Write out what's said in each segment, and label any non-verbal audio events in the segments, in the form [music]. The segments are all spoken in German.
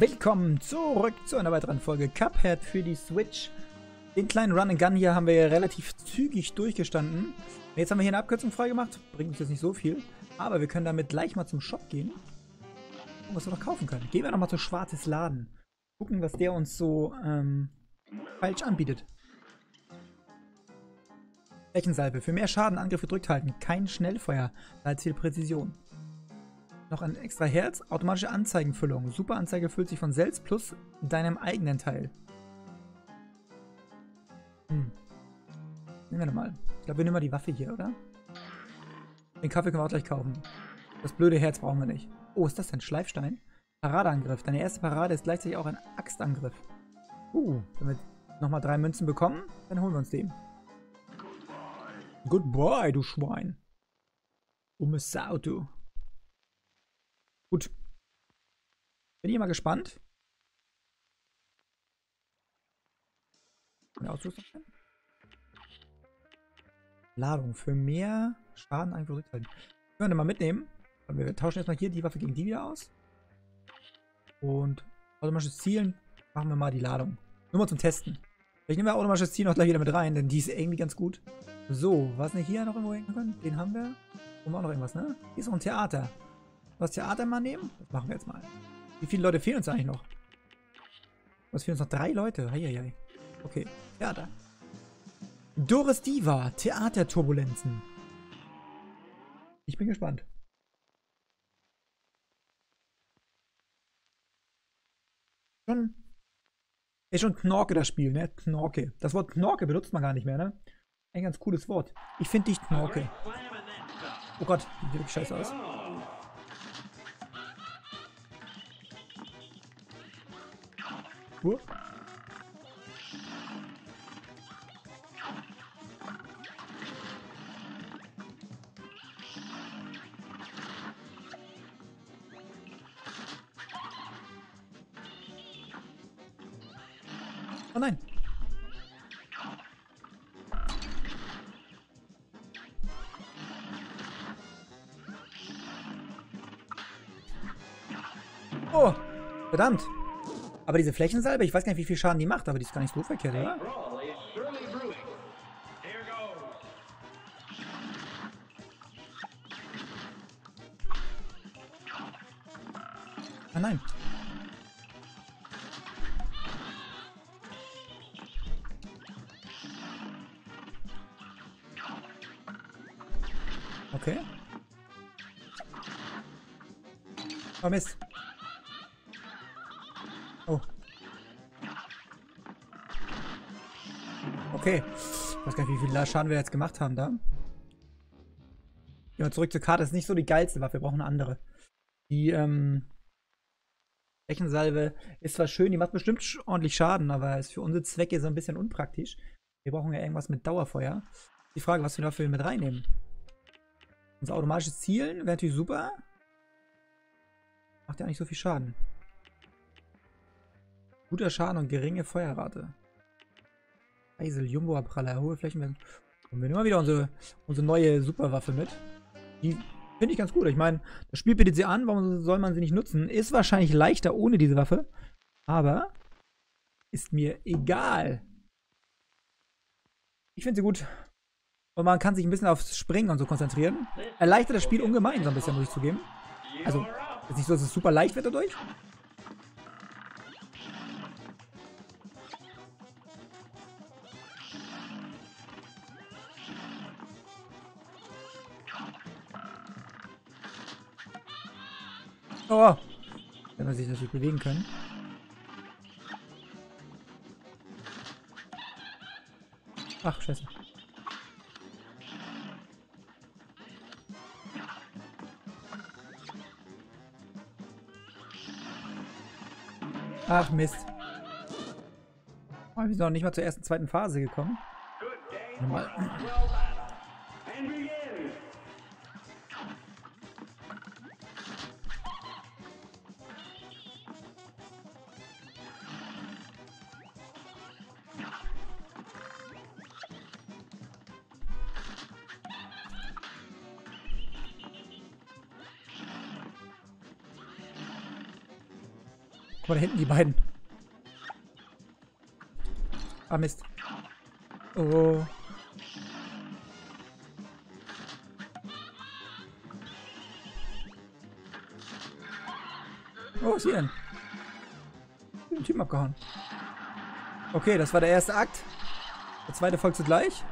Willkommen zurück zu einer weiteren Folge Cuphead für die Switch. Den kleinen Run and Gun hier haben wir ja relativ zügig durchgestanden. Jetzt haben wir hier eine Abkürzung freigemacht. Bringt uns jetzt nicht so viel. Aber wir können damit gleich mal zum Shop gehen. Und was wir noch kaufen können. Gehen wir nochmal zu Schwarzes Laden. Gucken, was der uns so ähm, falsch anbietet. Flächensalbe. Für mehr Schaden Angriff gedrückt halten. Kein Schnellfeuer. Da erzielt Präzision. Noch ein extra Herz. Automatische Anzeigenfüllung. Super Anzeige füllt sich von selbst plus deinem eigenen Teil. Hm. Nehmen wir nochmal. Ich glaube, wir nehmen mal die Waffe hier, oder? Den Kaffee können wir auch gleich kaufen. Das blöde Herz brauchen wir nicht. Oh, ist das denn? Schleifstein? Paradeangriff. Deine erste Parade ist gleichzeitig auch ein Axtangriff. Uh, wenn wir nochmal drei Münzen bekommen, dann holen wir uns den. Goodbye, du Schwein. Dumme Sau, du. Gut. Bin ich mal gespannt. Ladung für mehr Schaden einfach rückhalten. Können wir mal mitnehmen. Wir tauschen erstmal hier die Waffe gegen die wieder aus. Und automatisches Zielen machen wir mal die Ladung. Nur mal zum Testen. Vielleicht nehmen wir automatisches Ziel noch gleich wieder mit rein, denn die ist irgendwie ganz gut. So, was nicht hier noch irgendwo hängen können? Den haben wir. Und auch noch irgendwas, ne? Hier ist noch ein Theater. Was Theater mal nehmen? Das machen wir jetzt mal. Wie viele Leute fehlen uns eigentlich noch? Was fehlen uns noch? Drei Leute? Heieiei. Okay, Theater. Doris Diva, Theaterturbulenzen. Ich bin gespannt. Schon. Ist schon Knorke das Spiel, ne? Knorke. Das Wort Knorke benutzt man gar nicht mehr, ne? Ein ganz cooles Wort. Ich finde dich Knorke. Oh Gott, sieht wirklich scheiße aus. Uh. Oh nein. Oh, verdammt. Aber diese Flächensalbe, ich weiß gar nicht, wie viel Schaden die macht, aber die ist gar nicht so verkehrt, oder? Ah nein. Okay. Oh Mist. Okay. Ich weiß gar nicht, wie viel Schaden wir jetzt gemacht haben da. Wir zurück zur Karte. Das ist nicht so die geilste Waffe. Wir brauchen eine andere. Die, ähm... Flächensalve ist zwar schön, die macht bestimmt ordentlich Schaden, aber ist für unsere Zwecke so ein bisschen unpraktisch. Wir brauchen ja irgendwas mit Dauerfeuer. Die Frage, was wir dafür mit reinnehmen. Unser automatisches Zielen wäre natürlich super. Macht ja nicht so viel Schaden. Guter Schaden und geringe Feuerrate. Eisel, Jumbo, Abraller, hohe Flächen. Und wir nehmen mal wieder unsere, unsere neue Superwaffe mit. Die finde ich ganz gut. Ich meine, das Spiel bietet sie an, warum soll man sie nicht nutzen? Ist wahrscheinlich leichter ohne diese Waffe. Aber ist mir egal. Ich finde sie gut. Und man kann sich ein bisschen aufs Springen und so konzentrieren. Erleichtert das Spiel ungemein, so ein bisschen, muss ich zugeben. Also, ist nicht so, dass es super leicht wird dadurch. Oh! Wenn man sich natürlich bewegen können. Ach, scheiße. Ach, Mist. Oh, wir sind noch nicht mal zur ersten, zweiten Phase gekommen. Mal. Aber da hinten die beiden. Ah, Mist. Oh. Oh, ist hier denn? Den Typen abgehauen. Okay, das war der erste Akt. Der zweite folgt zugleich.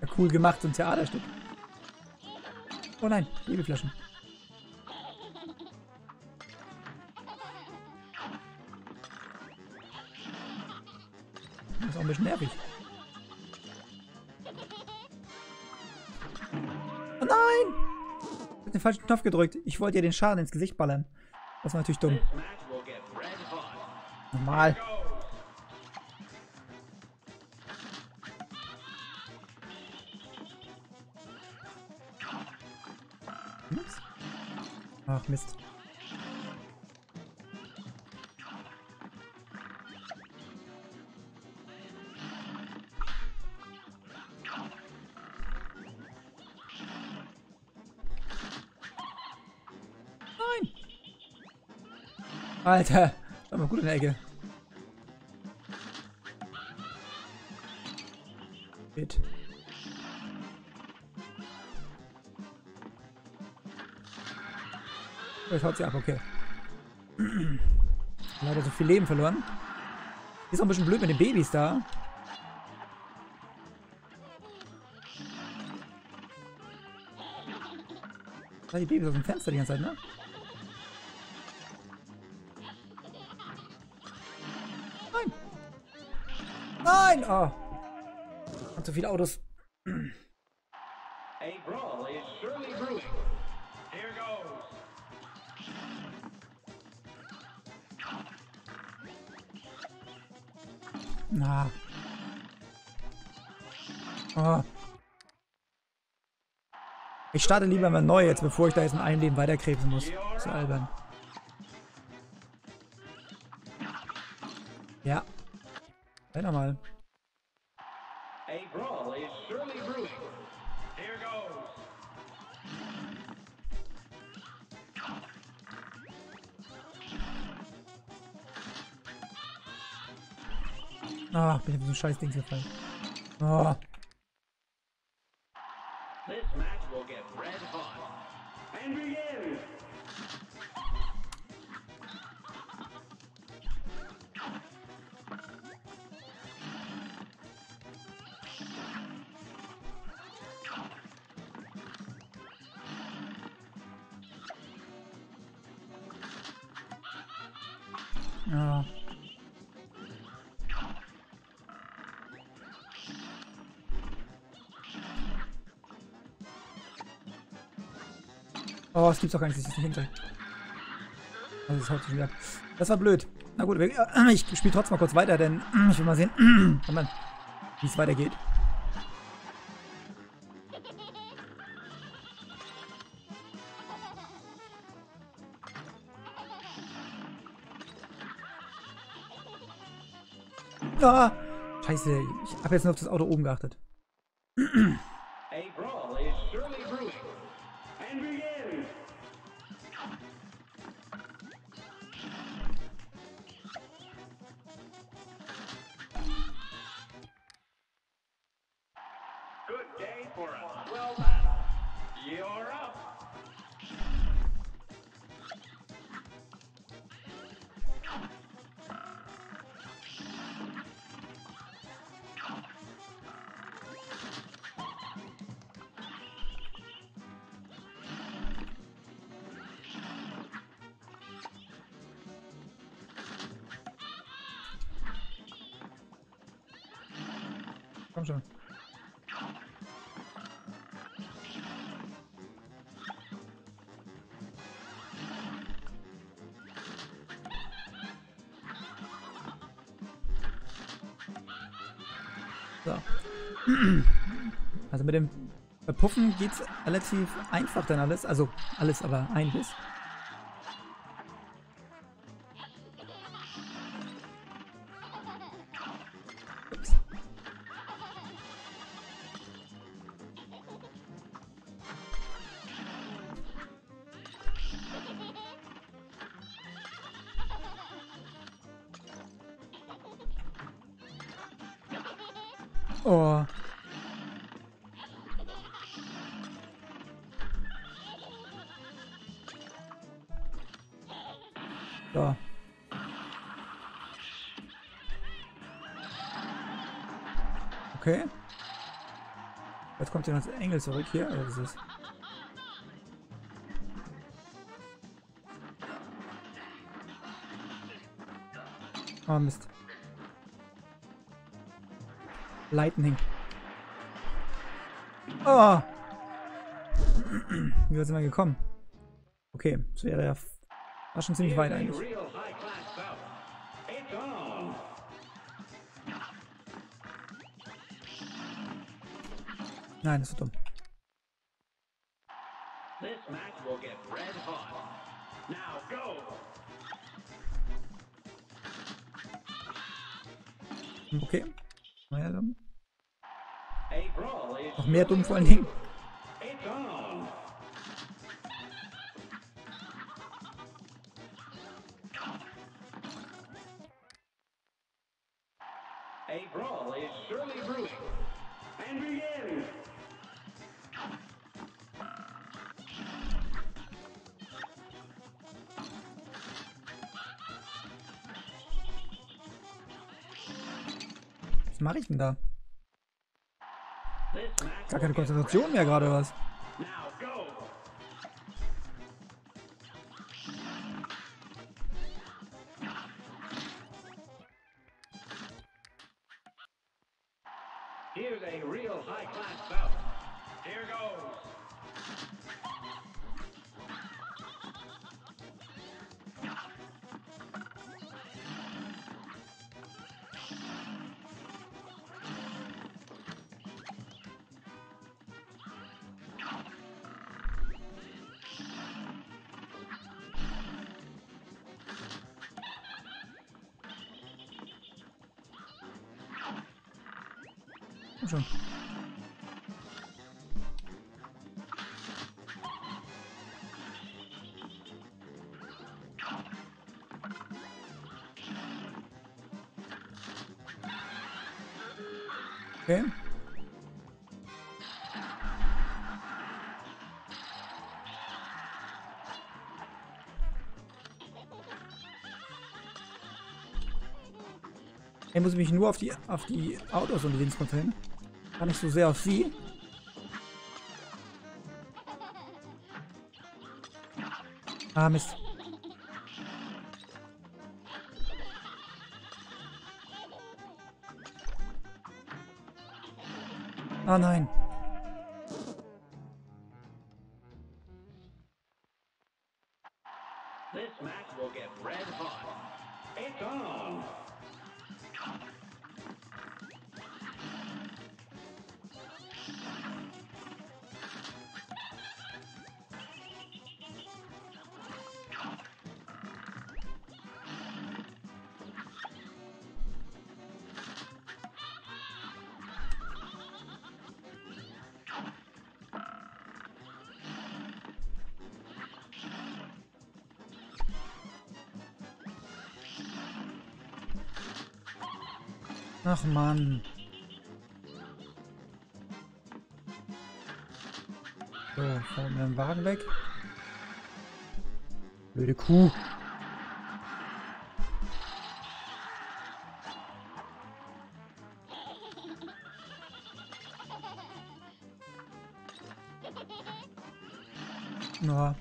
Ja, cool gemacht, so ein Theaterstück. Oh nein, Babyflaschen. Das ist auch ein bisschen nervig. Oh nein! Ich hab den falschen Knopf gedrückt. Ich wollte dir den Schaden ins Gesicht ballern. Das war natürlich dumm. Normal. Ach Mist. Alter, war mal gut in der Ecke. Shit. Oh, Jetzt haut sie ab, okay. [clears throat] Leider so viel Leben verloren. Ist auch ein bisschen blöd mit den Babys da. Da die Babys aus dem Fenster die ganze Zeit, ne? Nein! Oh! Und so viele Autos. Na. Oh. Ich starte lieber mal neu jetzt, bevor ich da jetzt in einem Leben weiterkrebsen muss. So albern. Ja. Weiter mal. Ein scheiß Ding gefallen. Oh. This Oh, es gibt's doch gar nicht, dass ich das nicht hinkriege. Also, das haut sich wieder. Das war blöd. Na gut, äh, ich spiele trotzdem mal kurz weiter, denn ich will mal sehen, Moment, wie es weitergeht. Ah, scheiße, ich habe jetzt nur auf das Auto oben geachtet. Komm schon. So. Also mit dem Puffen geht's relativ einfach dann alles. Also alles, aber einiges. Ups. Oh. So. Okay. Jetzt kommt ja noch das Engel zurück hier. Oder was ist das? Oh Mist. Lightning. Oh! [clears throat] Wie weit sind wir gekommen? Okay, das wäre ja war schon ziemlich weit eigentlich. Nein, das ist dumm. Mehr dumm vor allen Dingen. Was mache ich denn da? Gar keine Konzentration mehr gerade, was? Komm. Okay. Ich muss mich nur auf die auf die Autos und Dings konzentrieren. Gar nicht so sehr auf sie. Ah, Mist. Ah, nein. Ach, Mann. So, fahren wir den Wagen weg. Blöde Kuh. Na.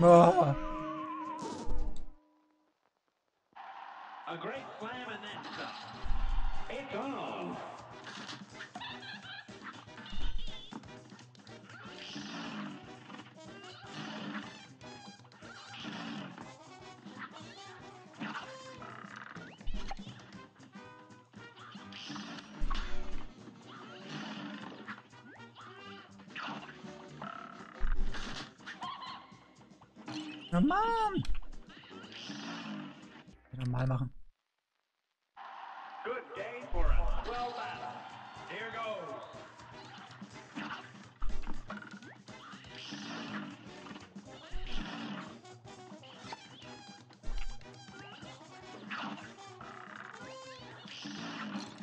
Ah. Mann! Normal machen. Good day for a swell battle. Here goes.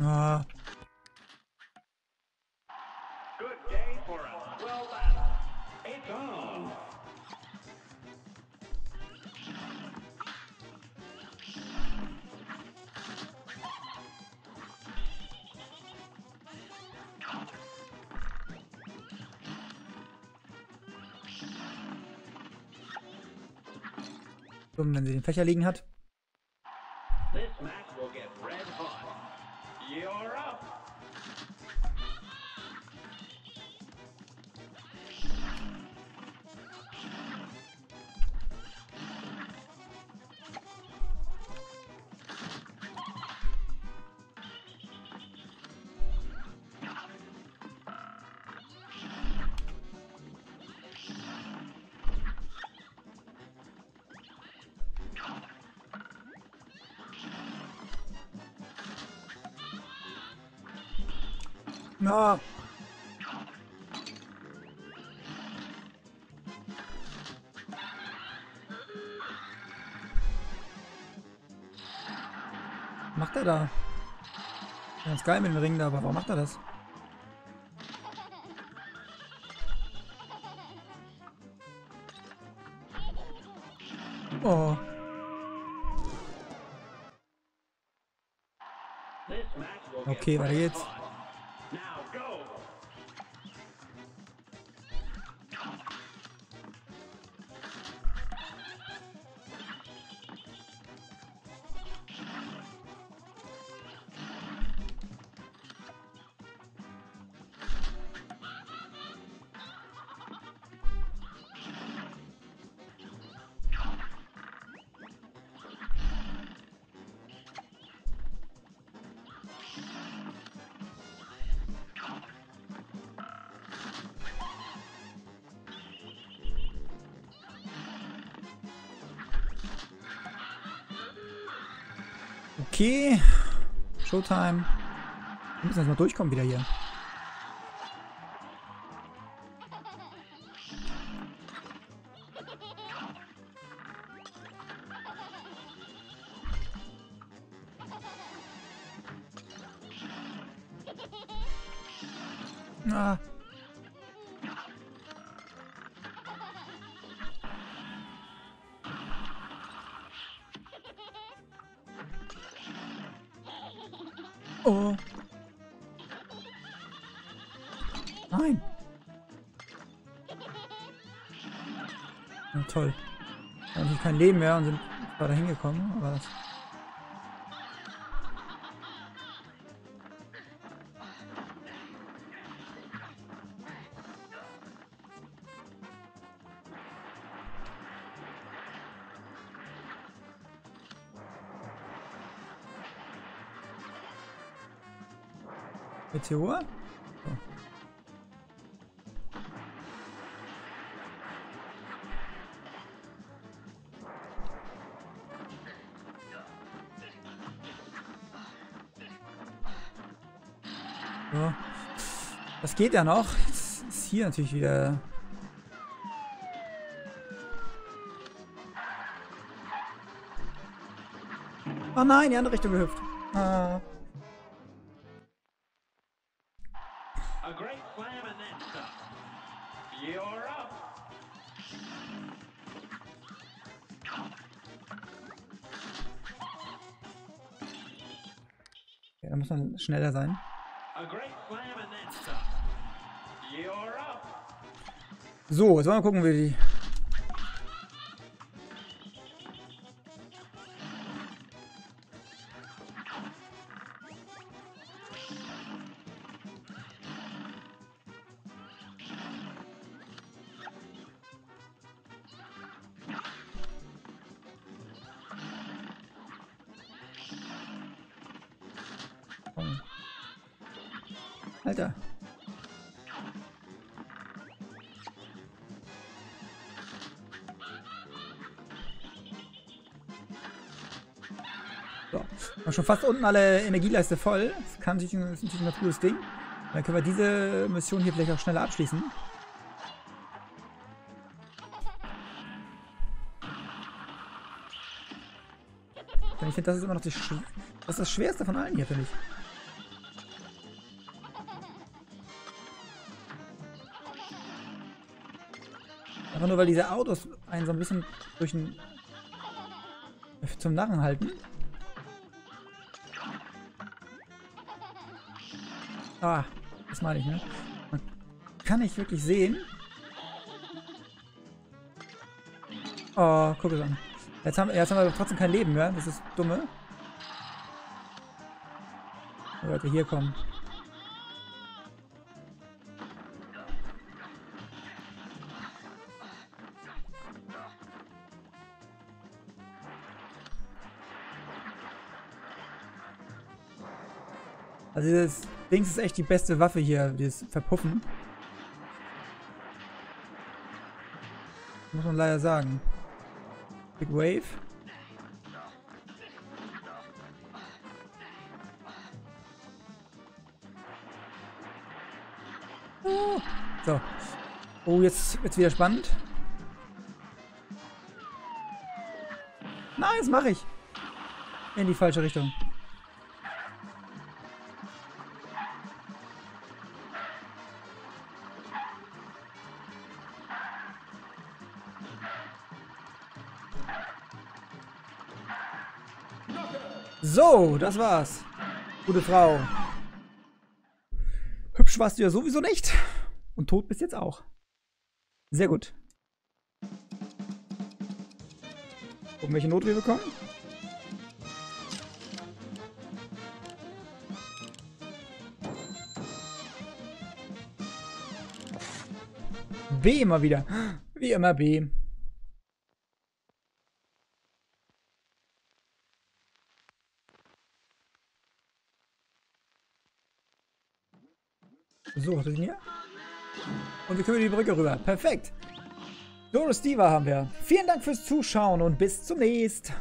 Ah, wenn sie den Fächer liegen hat. Was macht er da? Ganz geil mit dem Ring da, aber warum macht er das? Oh. Okay, weiter geht's. Okay. Showtime. Wir müssen erstmal durchkommen wieder hier. Ah. Oh. Nein. Na toll. Wir haben natürlich kein Leben mehr und sind gerade hingekommen, aber das. So. So. Das geht ja noch. Jetzt ist hier natürlich wieder. Oh nein, die andere Richtung gehüpft. Ah. Ja, da muss man schneller sein. So, jetzt wollen wir gucken, wie die. So. Wir schon fast unten alle Energieleiste voll. Das, kann sich, das ist natürlich ein cooles Ding. Dann können wir diese Mission hier vielleicht auch schneller abschließen. Denn ich finde, das ist immer noch sch Das ist das Schwerste von allen hier, finde ich. Einfach nur, weil diese Autos einen so ein bisschen durch den... zum Narren halten. Ah, das meine ich, ne? Man kann nicht wirklich sehen. Oh, guck es an. Jetzt haben, jetzt haben wir trotzdem kein Leben mehr. Das ist dumme. Leute, hier kommen. Also dieses Dings ist echt die beste Waffe hier, dieses Verpuffen. Muss man leider sagen. Big Wave. Oh. So. Oh, jetzt wird's wieder spannend. Nein, das mache ich. In die falsche Richtung. So, das war's. Gute Frau. Hübsch warst du ja sowieso nicht. Und tot bist jetzt auch. Sehr gut. Gucken, welche Not wir bekommen. B immer wieder. Wie immer B. So, was ist denn hier? Und wir können die Brücke rüber. Perfekt. Doris Diva haben wir. Vielen Dank fürs Zuschauen und bis zum nächsten.